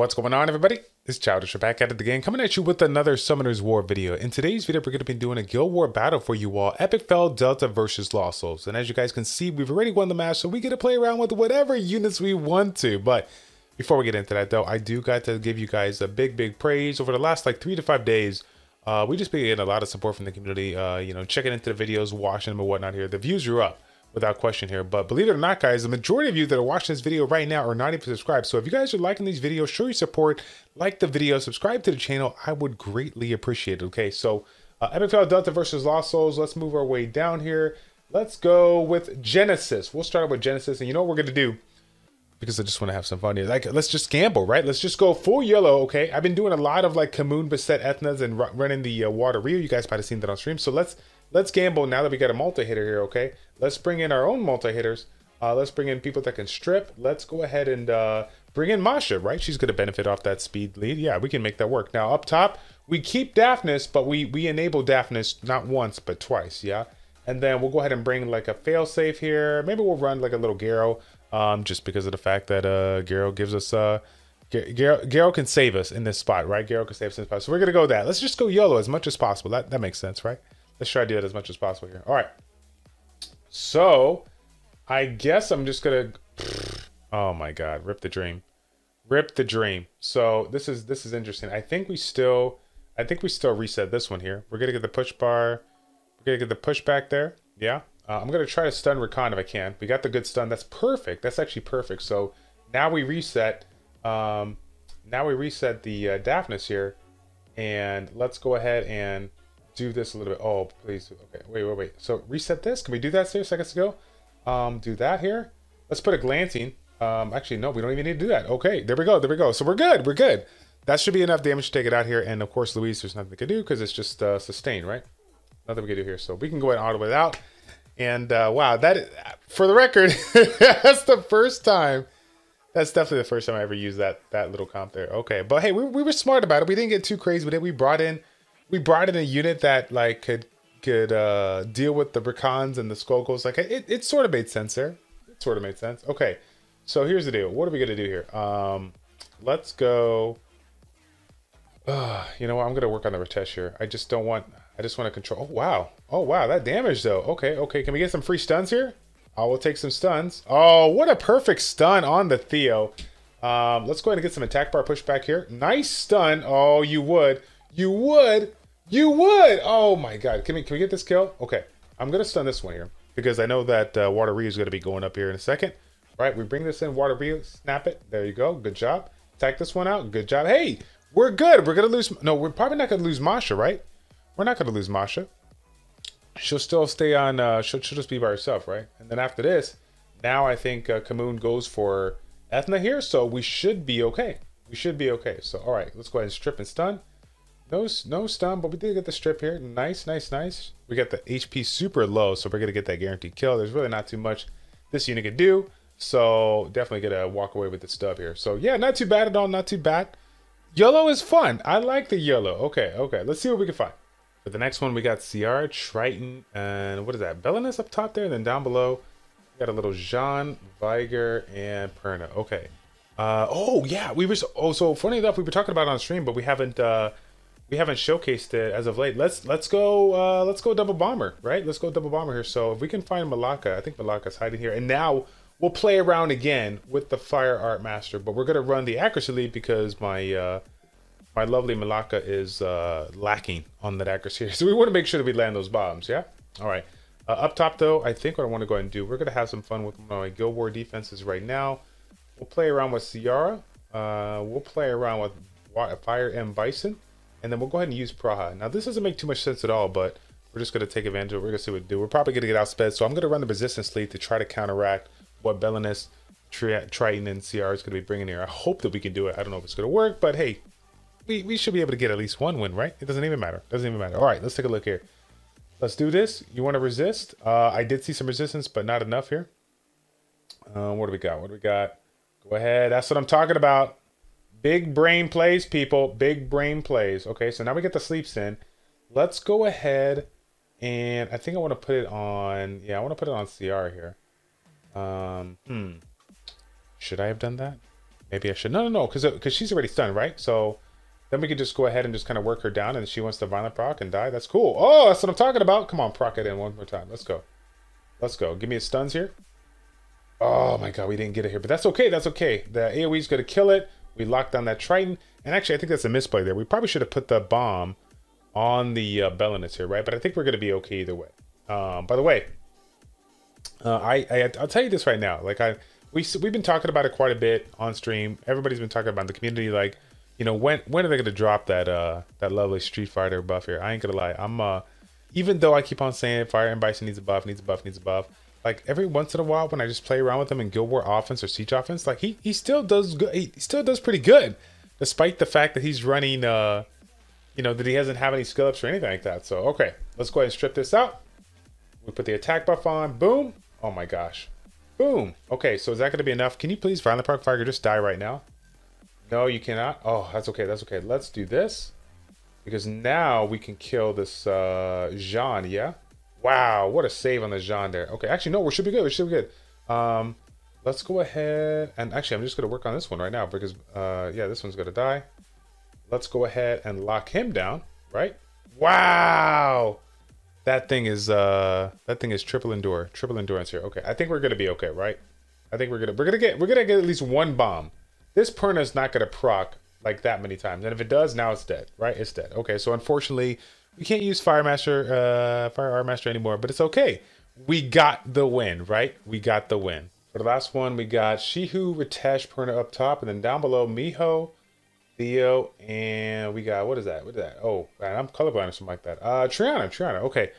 What's going on, everybody? It's Childish. Back at it again, coming at you with another Summoner's War video. In today's video, we're going to be doing a Guild War battle for you all, Epic Fel Delta versus Lost Souls. And as you guys can see, we've already won the match, so we get to play around with whatever units we want to. But before we get into that, though, I do got to give you guys a big, big praise. Over the last like three to five days, uh, we just been getting a lot of support from the community, uh, you know, checking into the videos, watching them and whatnot here. The views are up without question here. But believe it or not, guys, the majority of you that are watching this video right now are not even subscribed. So if you guys are liking these videos, show your support, like the video, subscribe to the channel. I would greatly appreciate it. Okay, so uh, Fel Delta versus Lost Souls. Let's move our way down here. Let's go with Genesis. We'll start with Genesis. And you know what we're going to do? Because I just want to have some fun here. Like, let's just gamble, right? Let's just go full yellow, okay? I've been doing a lot of like Kamoon Beset Ethnas and running the uh, Water Ryu. You guys might have seen that on stream. So let's let's gamble now that we got a multi-hitter here, okay? Let's bring in our own multi-hitters. Uh, let's bring in people that can strip. Let's go ahead and uh, bring in Masha, right? She's going to benefit off that speed lead. Yeah, we can make that work. Now, up top, we keep Daphnis, but we, we enable Daphnis not once, but twice, yeah? And then we'll go ahead and bring like a failsafe here. Maybe we'll run like a little Garo, um, just because of the fact that uh, Garo gives us... Uh, Garo, can save us in this spot, right? Garo can save us in this spot. So we're going to go that. Let's just go yellow as much as possible. That, that makes sense, right? Let's try to do it as much as possible here. All right. So, I guess I'm just gonna. Oh my God! Rip the dream, rip the dream. So this is this is interesting. I think we still, I think we still reset this one here. We're gonna get the push bar. We're gonna get the push back there. Yeah. Uh, I'm gonna try to stun Rakan if I can. We got the good stun. That's perfect. That's actually perfect. So now we reset. Um, now we reset the uh, Daphnis here, and let's go ahead and do this a little bit. Oh, please. Okay, wait, wait, wait. So reset this. Can we do that six seconds ago? Um, do that here. Let's put a glancing. Um, actually, no, we don't even need to do that. Okay, there we go. There we go. So we're good. We're good. That should be enough damage to take it out here. And of course, Louise, there's nothing we can do because it's just uh, sustained, right? Nothing we can do here. So we can go ahead and auto it out. And uh, wow, that for the record, that's the first time. That's definitely the first time I ever used that that little comp there. Okay, but hey, we, we were smart about it. We didn't get too crazy with it. We brought in we brought in a unit that like could could uh, deal with the Rakans and the Skulkos. Like it, it sort of made sense there. It sort of made sense. Okay, so here's the deal. What are we gonna do here? Um, let's go. Uh, you know what? I'm gonna work on the Ritesh here. I just don't want. I just want to control. Oh wow. Oh wow. That damage though. Okay. Okay. Can we get some free stuns here? I will take some stuns. Oh, what a perfect stun on the Theo. Um, let's go ahead and get some attack bar pushback here. Nice stun. Oh, you would. You would. You would. Oh my god. Can we can we get this kill? Okay. I'm gonna stun this one here because I know that uh, Water Ryu is gonna be going up here in a second. All right, we bring this in. Water Ryu, snap it. There you go. Good job. Attack this one out. Good job. Hey, we're good. We're gonna lose. No, we're probably not gonna lose Masha, right? We're not gonna lose Masha. She'll still stay on. Uh, she'll, she'll just be by herself, right? And then after this, now I think uh, Kamoon goes for Ethna here, so we should be okay. We should be okay. So all right, let's go ahead and strip and stun. No, no stun, but we did get the strip here. Nice, nice, nice. We got the HP super low, so we're going to get that guaranteed kill. There's really not too much this unit can do. So definitely going to walk away with the stub here. So yeah, not too bad at all. Not too bad. Yellow is fun. I like the yellow. Okay, okay. Let's see what we can find. For the next one, we got CR, Triton, and what is that? Belenus up top there, and then down below, we got a little Jean, Viger, and Perna. Okay. Uh, oh, yeah. We were, oh, so funny enough, we were talking about on stream, but we haven't, uh, we haven't showcased it as of late. Let's let's go uh, let's go double bomber, right? Let's go double bomber here. So if we can find Malaka, I think Malaka's hiding here. And now we'll play around again with the Fire Art Master, but we're gonna run the accuracy lead because my uh, my lovely Malaka is uh, lacking on that accuracy. So we want to make sure that we land those bombs. Yeah. All right. Uh, up top though, I think what I want to go ahead and do, we're gonna have some fun with my Guild War defenses right now. We'll play around with Ciara. Uh, we'll play around with Fire M Bison. And then we'll go ahead and use Praha. Now, this doesn't make too much sense at all, but we're just going to take advantage of it. We're going to see what we do. We're probably going to get outsped, so I'm going to run the resistance lead to try to counteract what Belenus, Tri Triton, and CR is going to be bringing here. I hope that we can do it. I don't know if it's going to work, but hey, we, we should be able to get at least one win, right? It doesn't even matter. It doesn't even matter. All right, let's take a look here. Let's do this. You want to resist? Uh, I did see some resistance, but not enough here. Uh, what do we got? What do we got? Go ahead. That's what I'm talking about. Big brain plays, people. Big brain plays. Okay, so now we get the sleeps in. Let's go ahead and I think I want to put it on. Yeah, I want to put it on CR here. Um, hmm. Should I have done that? Maybe I should. No, no, no, because because she's already stunned, right? So then we can just go ahead and just kind of work her down, and she wants to violent proc and die. That's cool. Oh, that's what I'm talking about. Come on, proc it in one more time. Let's go. Let's go. Give me a stuns here. Oh my god, we didn't get it here, but that's okay. That's okay. The AoE's gonna kill it. We locked down that Triton, and actually, I think that's a misplay there. We probably should have put the bomb on the uh, Belenus here, right? But I think we're gonna be okay either way. Um, by the way, uh, I, I I'll tell you this right now. Like I we we've been talking about it quite a bit on stream. Everybody's been talking about the community. Like you know when when are they gonna drop that uh that lovely Street Fighter buff here? I ain't gonna lie. I'm uh even though I keep on saying Fire M Bison needs a buff, needs a buff, needs a buff. Like every once in a while, when I just play around with him in Guild War offense or Siege offense, like he he still does good. He still does pretty good, despite the fact that he's running uh you know that he doesn't have any skill ups or anything like that. So okay, let's go ahead and strip this out. We put the attack buff on. Boom. Oh my gosh. Boom. Okay, so is that going to be enough? Can you please, Violent Park Fire, just die right now? No, you cannot. Oh, that's okay. That's okay. Let's do this. Because now we can kill this uh, Jean, yeah? Wow, what a save on the Jean there. Okay, actually, no, we should be good. We should be good. Um, let's go ahead. And actually, I'm just going to work on this one right now because, uh, yeah, this one's going to die. Let's go ahead and lock him down, right? Wow that thing is uh that thing is triple endure triple endurance here okay i think we're gonna be okay right i think we're gonna we're gonna get we're gonna get at least one bomb this perna is not gonna proc like that many times and if it does now it's dead right it's dead okay so unfortunately we can't use fire master uh fire art master anymore but it's okay we got the win right we got the win for the last one we got shihu ritesh perna up top and then down below miho Theo, and we got what is that? What is that? Oh, man, I'm colorblind or something like that. Uh, Triana, Triana. Okay.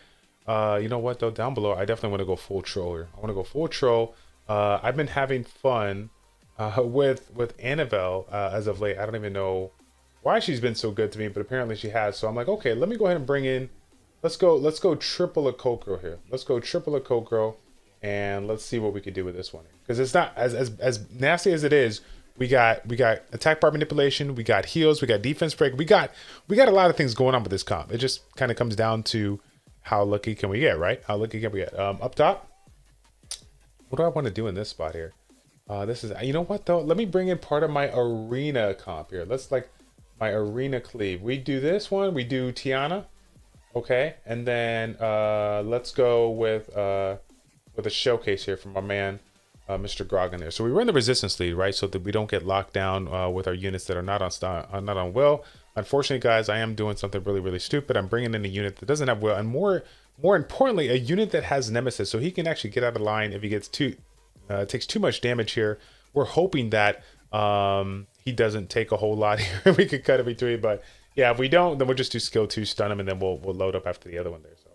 Uh, you know what though? Down below, I definitely want to go full troll here. I want to go full troll. Uh, I've been having fun uh, with with Annabelle uh, as of late. I don't even know why she's been so good to me, but apparently she has. So I'm like, okay, let me go ahead and bring in. Let's go. Let's go triple a Kokoro here. Let's go triple a Kokoro, and let's see what we could do with this one. Because it's not as as as nasty as it is we got we got attack bar manipulation, we got heals, we got defense break, we got we got a lot of things going on with this comp. It just kind of comes down to how lucky can we get, right? How lucky can we get? Um, up top, what do I want to do in this spot here? Uh, this is you know what though? Let me bring in part of my arena comp here. Let's like my arena cleave. We do this one. We do Tiana, okay, and then uh, let's go with uh, with a showcase here from my man uh, Mr. Grog in there. So we run the resistance lead, right? So that we don't get locked down uh, with our units that are not on uh, not on will. Unfortunately, guys, I am doing something really, really stupid. I'm bringing in a unit that doesn't have will, and more, more importantly, a unit that has Nemesis, so he can actually get out of line if he gets too, uh, takes too much damage here. We're hoping that um, he doesn't take a whole lot here. we could cut it between, but yeah, if we don't, then we'll just do skill two, stun him, and then we'll we'll load up after the other one there. So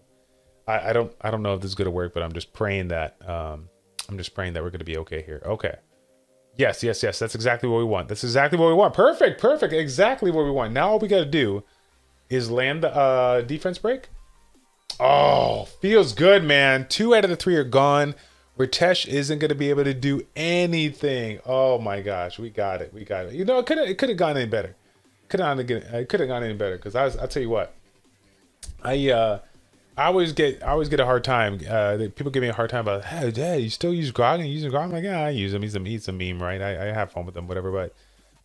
I, I don't I don't know if this is gonna work, but I'm just praying that um, I'm just praying that we're going to be okay here. Okay. Yes, yes, yes. That's exactly what we want. That's exactly what we want. Perfect, perfect. Exactly what we want. Now all we got to do is land the uh, defense break. Oh, feels good, man. Two out of the three are gone. Ritesh isn't going to be able to do anything. Oh my gosh, we got it. We got it. You know, it could it could have gone any better. Could have it could have gone any better because I was. I'll tell you what. I uh I always get I always get a hard time. Uh, people give me a hard time about, hey, Dad, you still use Grog and using Grog? I'm like, yeah, I use him. He's a he's a meme, right? I, I have fun with him, whatever. But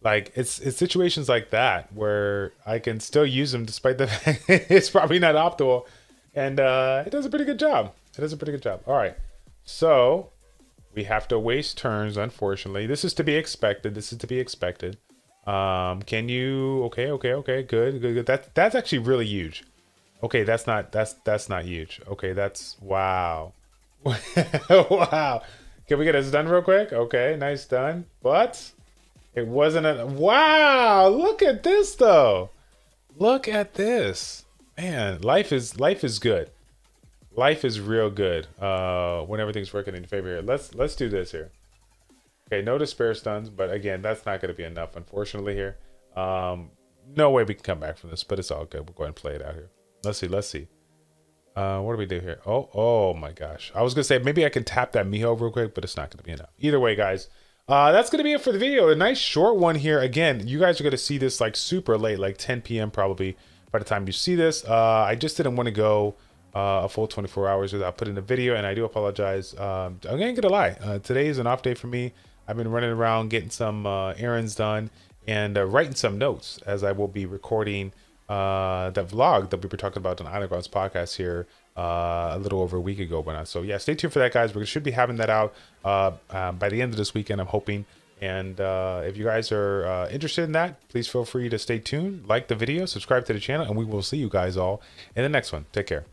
like, it's it's situations like that where I can still use him despite the fact it's probably not optimal, and uh, it does a pretty good job. It does a pretty good job. All right, so we have to waste turns. Unfortunately, this is to be expected. This is to be expected. Um, can you? Okay, okay, okay. Good, good, good. That that's actually really huge. Okay, that's not that's that's not huge. Okay, that's wow. wow. Can we get this done real quick? Okay, nice done. But it wasn't a wow, look at this though. Look at this. Man, life is life is good. Life is real good. Uh when everything's working in favor here. Let's let's do this here. Okay, no despair stuns, but again, that's not gonna be enough, unfortunately, here. Um no way we can come back from this, but it's all good. We'll go ahead and play it out here. Let's see. Let's see. Uh, what do we do here? Oh, oh my gosh. I was gonna say maybe I can tap that Miho real quick, but it's not gonna be enough. Either way, guys. Uh, that's gonna be it for the video. A nice short one here. Again, you guys are gonna see this like super late, like 10 p.m. probably by the time you see this. Uh, I just didn't want to go uh, a full 24 hours without putting a video, and I do apologize. Um, I'm gonna lie. Uh, today is an off day for me. I've been running around getting some uh, errands done and uh, writing some notes as I will be recording uh, the vlog that we were talking about on Underground's podcast here uh, a little over a week ago. But so yeah, stay tuned for that, guys. We should be having that out uh, by the end of this weekend. I'm hoping. And uh, if you guys are uh, interested in that, please feel free to stay tuned, like the video, subscribe to the channel, and we will see you guys all in the next one. Take care.